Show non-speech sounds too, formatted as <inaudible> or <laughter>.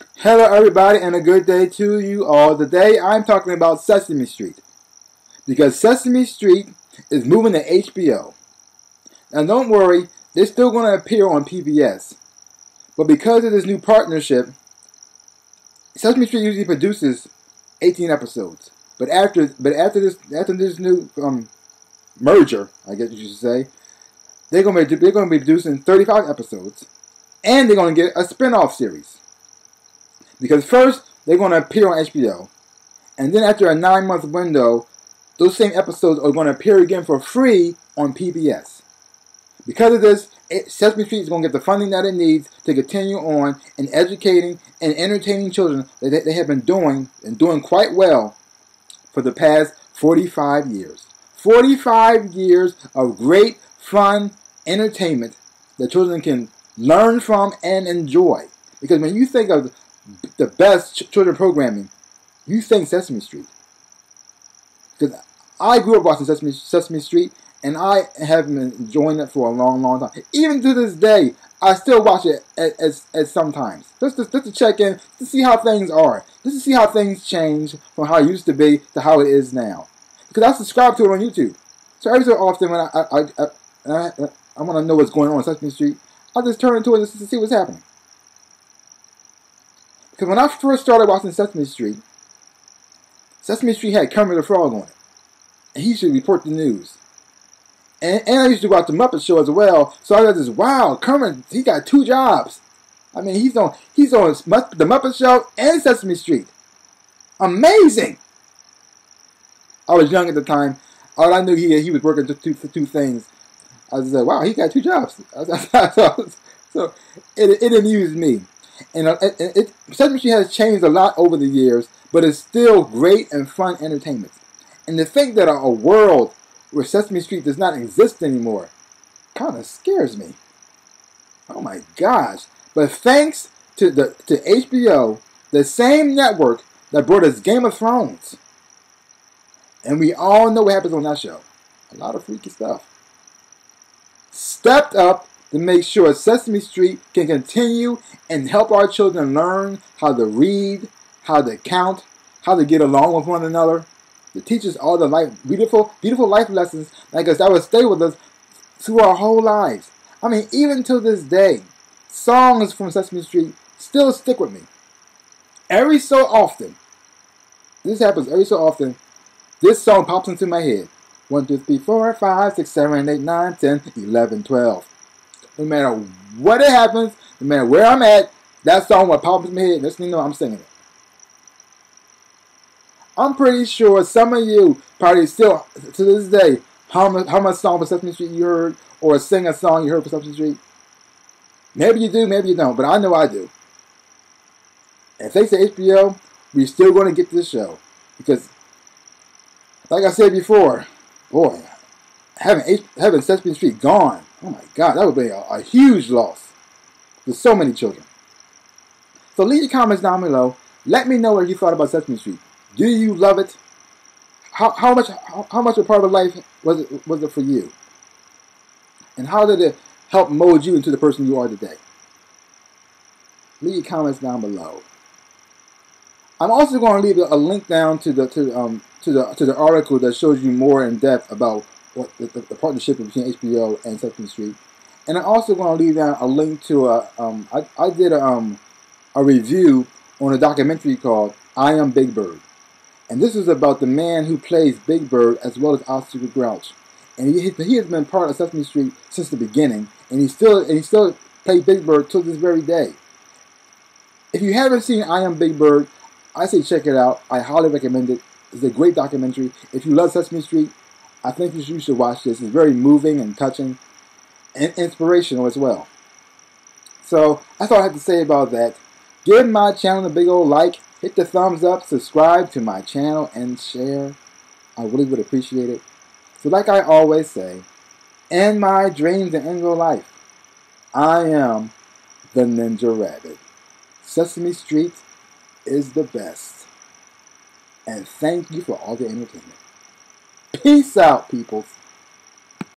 Hello, everybody, and a good day to you all. Today, I'm talking about Sesame Street because Sesame Street is moving to HBO. Now, don't worry, they're still going to appear on PBS, but because of this new partnership, Sesame Street usually produces 18 episodes. But after, but after this, after this new um, merger, I guess you should say, they're going to be they're going to be producing 35 episodes, and they're going to get a spin-off series. Because first, they're going to appear on HBO. And then after a nine month window, those same episodes are going to appear again for free on PBS. Because of this, Sesame Street is going to get the funding that it needs to continue on in educating and entertaining children that they have been doing and doing quite well for the past 45 years. 45 years of great, fun entertainment that children can learn from and enjoy. Because when you think of the best ch- children programming, you think Sesame Street. Because I grew up watching Sesame, Sesame Street, and I have been enjoying it for a long, long time. Even to this day, I still watch it as, as, sometimes. Just to, just to check in, to see how things are. Just to see how things change from how it used to be to how it is now. Because I subscribe to it on YouTube. So every so often when I, I, I, I, I, I want to know what's going on on Sesame Street, I just turn into it just to see what's happening. Because when I first started watching Sesame Street, Sesame Street had Kermit the Frog on it. And he to report the news. And, and I used to watch the Muppet Show as well. So I got this, wow, Kermit, he got two jobs. I mean, he's on he's on the Muppet Show and Sesame Street. Amazing. I was young at the time. All I knew he he was working for two things. I was like, wow, he got two jobs. <laughs> so it, it amused me. And uh, it, Sesame Street has changed a lot over the years, but it's still great and fun entertainment. And to think that a, a world where Sesame Street does not exist anymore kind of scares me. Oh my gosh. But thanks to the to HBO, the same network that brought us Game of Thrones. And we all know what happens on that show. A lot of freaky stuff. Stepped up to make sure Sesame Street can continue and help our children learn how to read, how to count, how to get along with one another. To teach us all the life, beautiful, beautiful life lessons like us that will stay with us through our whole lives. I mean, even to this day, songs from Sesame Street still stick with me. Every so often, this happens every so often, this song pops into my head. 1, 2, 3, 4, 5, 6, 7, 8, 9, 10, 11, 12. No matter what it happens, no matter where I'm at, that song will pop in my head. Next thing you know, I'm singing it. I'm pretty sure some of you probably still, to this day, how much, how much song for Sesame Street you heard, or sing a song you heard for Sesame Street. Maybe you do, maybe you don't, but I know I do. And thanks to HBO, we're still going to get this show. Because, like I said before, boy, having, having Sesame Street gone Oh my God, that would be a, a huge loss for so many children. So leave your comments down below. Let me know what you thought about Sesame Street. Do you love it? How, how much how, how much a part of life was it was it for you? And how did it help mold you into the person you are today? Leave your comments down below. I'm also going to leave a link down to the to um to the to the article that shows you more in depth about what the, the, the, partnership between HBO and Sesame Street. And I'm also going to leave down a link to a. Um, I, I did a, um, a review on a documentary called I Am Big Bird. And this is about the man who plays Big Bird as well as Oscar Grouch. And he, he has been part of Sesame Street since the beginning. And he still and he still plays Big Bird till this very day. If you haven't seen I Am Big Bird, I say check it out. I highly recommend it. It's a great documentary. If you love Sesame Street, I think you should watch this. It's very moving and touching and inspirational as well. So that's all I have to say about that. Give my channel a big old like, hit the thumbs up, subscribe to my channel, and share. I really would appreciate it. So like I always say, in my dreams and in real life, I am the Ninja Rabbit. Sesame Street is the best. And thank you for all the entertainment. Peace out, people.